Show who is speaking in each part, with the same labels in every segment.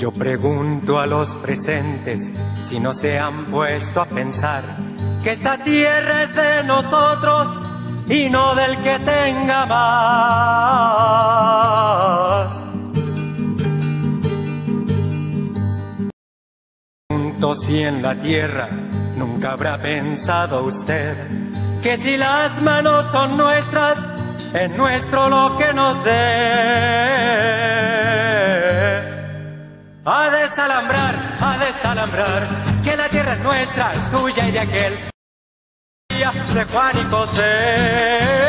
Speaker 1: Yo pregunto a los presentes si no se han puesto a pensar que esta tierra es de nosotros y no del que tenga más. Si en la tierra nunca habrá pensado usted que si las manos son nuestras, es nuestro lo que nos dé. A desalambrar, a desalambrar, que la tierra es nuestra, es tuya y de aquel. De Juan y José.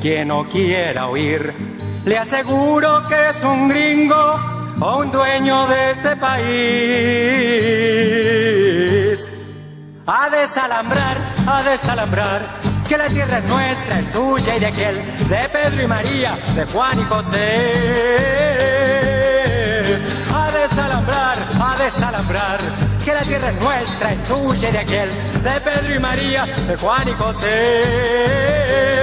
Speaker 1: Quien no quiera oír, le aseguro que es un gringo o un dueño de este país. A desalambrar, a desalambrar, que la tierra es nuestra, es tuya y de aquel, de Pedro y María, de Juan y José. A desalambrar, a desalambrar, que la tierra es nuestra, es tuya y de aquel, de Pedro y María, de Juan y José.